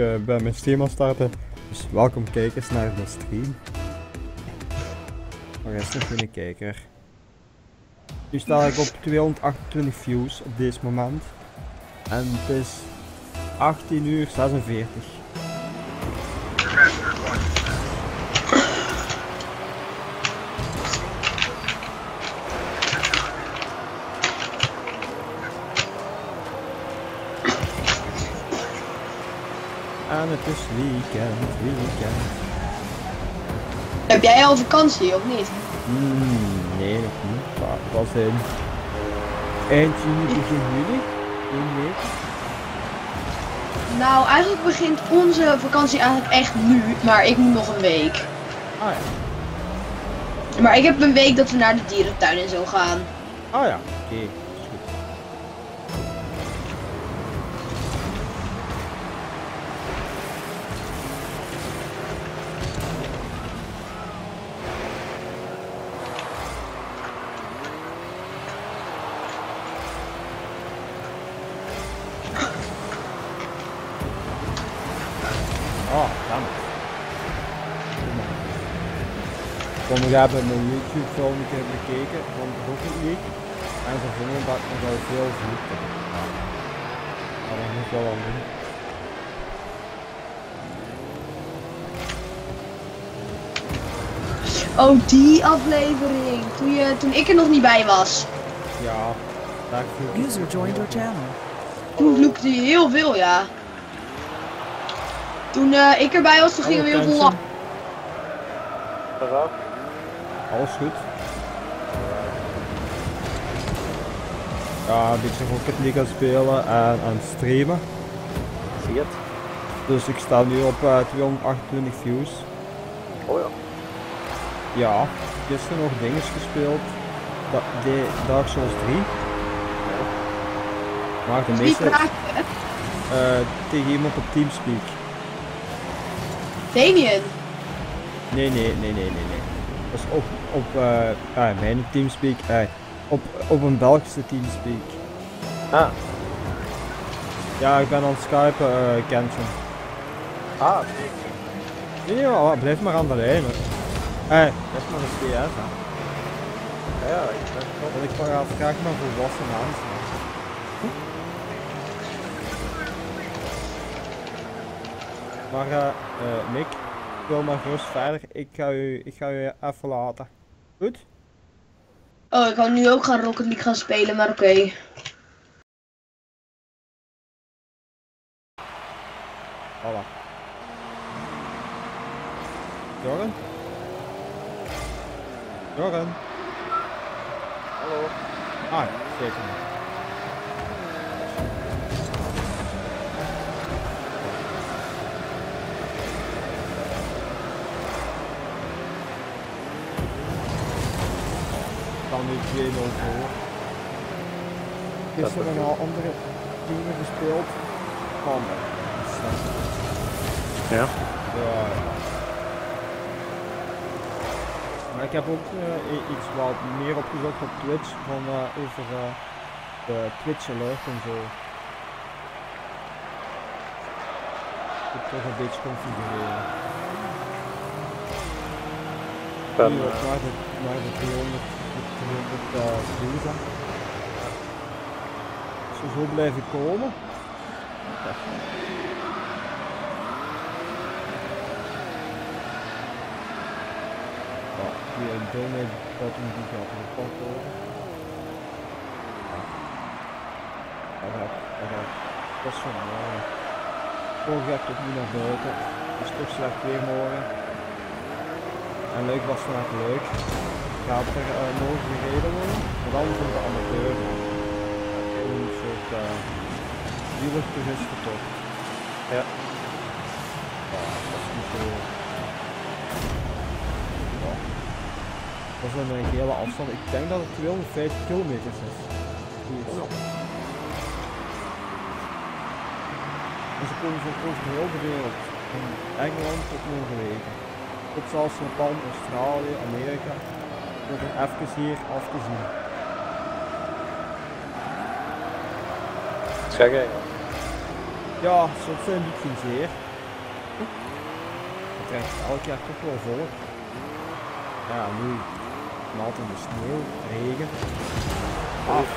Eh, ben mijn stream aan starten, dus welkom kijkers naar de stream. Waar is nog een kijker? Nu sta ik op 228 views op dit moment. En het is 18 uur 46. Het is weekend, weekend. Heb jij al vakantie of niet? Hmm, nee, nog niet. Maar was in eind juni, begin juli. Eén week. Nou, eigenlijk begint onze vakantie eigenlijk echt nu, maar ik moet nog een week. Ah ja. Maar ik heb een week dat we naar de dierentuin en zo gaan. Ah ja, oké. Kom, ik heb mijn YouTube film een keer bekeken van Rocket League. En ze vonden dat ik nogal veel vloekte. Maar dat moet ik wel aan doen. Oh, die aflevering. Toen, je, toen ik er nog niet bij was. Ja, daar. User joined your channel. Toen vloekte je heel veel, ja. Toen eh, ik erbij was, toen gingen we heel veel lachen. Alles goed. Ja, een beetje Rocket League aan het spelen en aan het streamen. Zie je het? Dus ik sta nu op eh, 228 views. Oh ja. Ja, gisteren nog dinges gespeeld. Da de Dark Souls 3. Maar de meeste eh, tegen iemand op Teamspeak. Damien. Nee, nee, nee, nee, nee, nee. Dat is op, op eh, ah, mijn Teamspeak. eh, op, op een Belgische Teamspeak. Ah. Ja, ik ben aan het skypen, eh Kenton. Ah, Nee, nee, maar blijf maar aan de lijn. hoor. Eh, dat is maar een PS, hè. ja, ik ben wel. Ik praat graag met volwassen mensen. Maar eh, eh, Mick, wil maar gerust verder. Ik ga u, ik ga u even laten. Goed? Oh, ik wou nu ook gaan Rocket League gaan spelen, maar oké. Voilà. Jorgen? Jorgen? Hallo. Ah, zeker Dan nu 2-0 voor. Gisteren nog een andere teamen gespeeld. Van. Ja. Ja. Maar ik heb ook i- iets wat meer opgezocht op Twitch van eh, over eh, de Twitch alert en zo. Ik toch een beetje configureren. Ben, naar de, naar de 300, de 300 eh, views dan. Als we zo blijven komen. Ja, die een donate button die gaat gepakt worden. Dat gaat, dat gaat best mooi. Morgen ga ik toch niet naar buiten. Het is toch slecht weer morgen. En leuk was vandaag leuk. Gaat er eh, morgen gereden worden, maar dan voor de amateur. Een soort uh, wielertoeristentocht. Ja. Ja, dat is niet zo... Ja. Dat is een eh, hele afstand. Ik denk dat het 250 kilometer is. zoiets. En ze komen van over heel de wereld. Van Engeland tot Noorwegen. Tot zelfs Japan, Australië, Amerika. Om er even hier af te zien. Zeg Engels. Ja, soms zijn die geen zeer. Het trekt elk jaar toch wel volk. Ja, nu knalt in de sneeuw, regen. Af.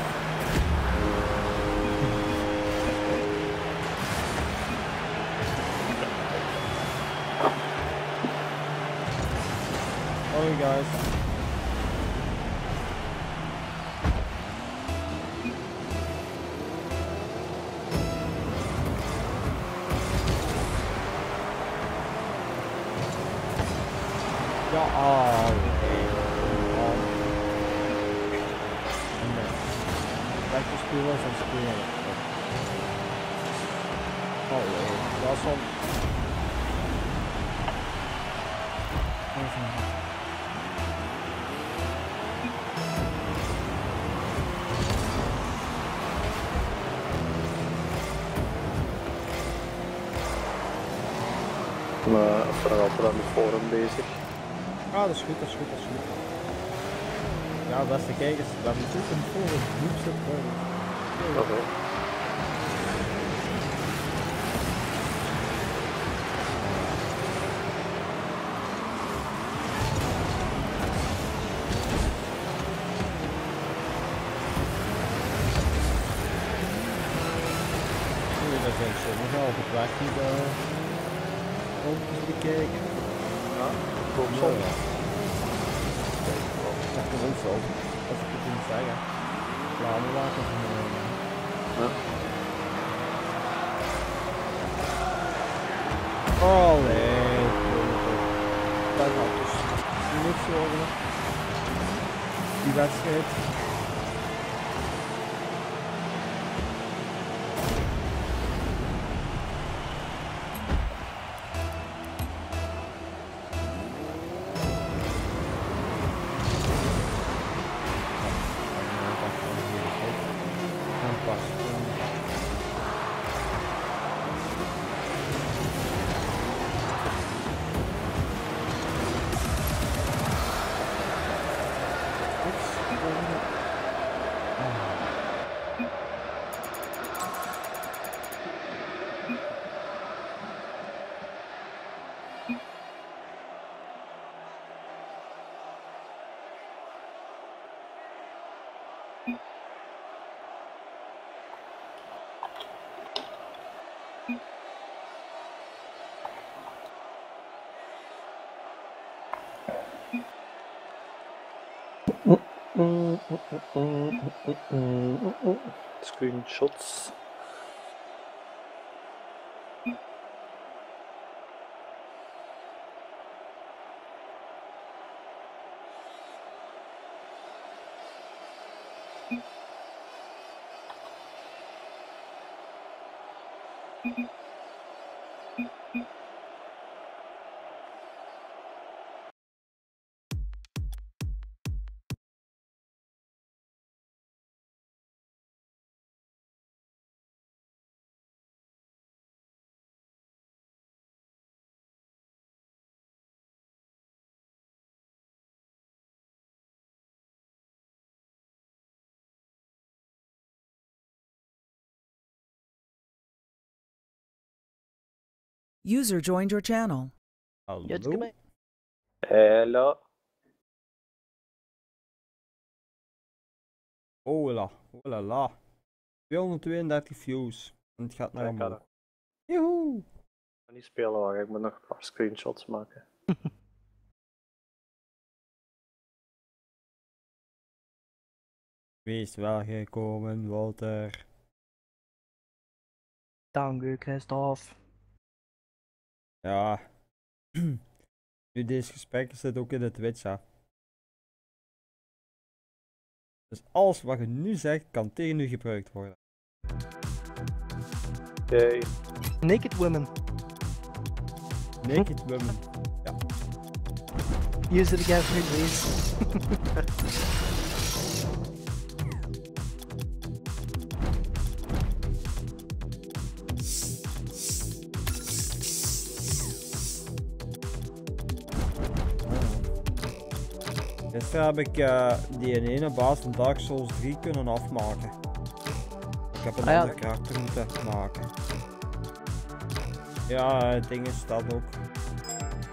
Sorry guys. Ja, ah. Ah. Nee. Lekker spelen van spelen. Oh dat is ben nog altijd aan de forum bezig. Ah, dat is goed, dat is goed, dat is goed. Ja, beste kijkers, we hebben natuurlijk een groep zitten. Oké. Oeh, daar zijn sommigen al op weg die de filmpjes bekijken. Ja, kom Ja, zo. ja. Ook, als ik het moet zeggen. Reclame maken van eh, Ja. Oh nee. Dat gaat dus niks worden. Die wedstrijd. Mm, mm, mm, Screenshots. User joined your channel. Hallo? Hello. Hola, hola la. 232 views. En het gaat naar Ik ga omhoog. Joehoe! dat niet spelen, wacht. Ik moet nog een paar screenshots maken. Wees welgekomen, Walter. Dank u, Christophe. Ja. nu deze gesprekken zit ook in de Twitch, hè. Dus alles wat je nu zegt, kan tegen u gebruikt worden. Yay. Naked women. Naked women. Use it against me, please. Gisteren heb ik eh, die ene baas van Dark Souls 3 kunnen afmaken. Ik heb een Ah ja. andere karakter moeten maken. Ja, het ding is dat ook.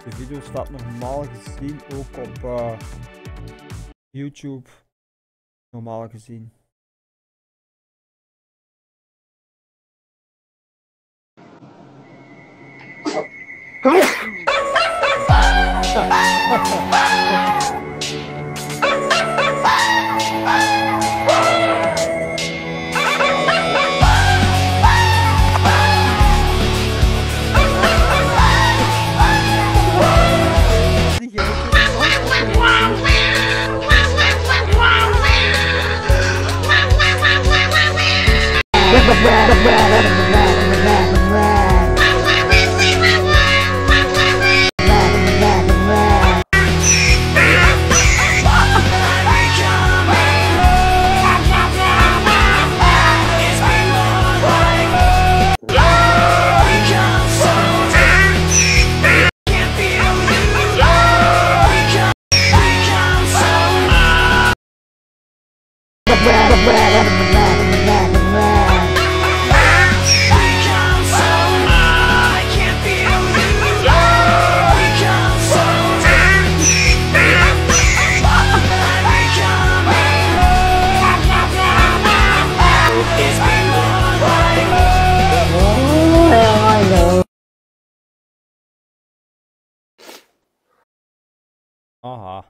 De video staat normaal gezien ook op eh, YouTube. Normaal gezien. red, red. Aha.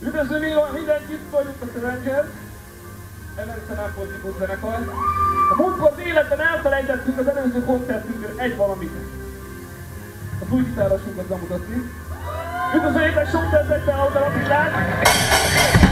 Üdvözlő mindenkit, vagyunk a Avengers, American Narcoticus zenekar. A múltkor életben elfelejtettük az előző koncertünkön egy valamit. Az új gitárosunkat bemutatni. Üdvözöljétek sok tetszette a darabillát!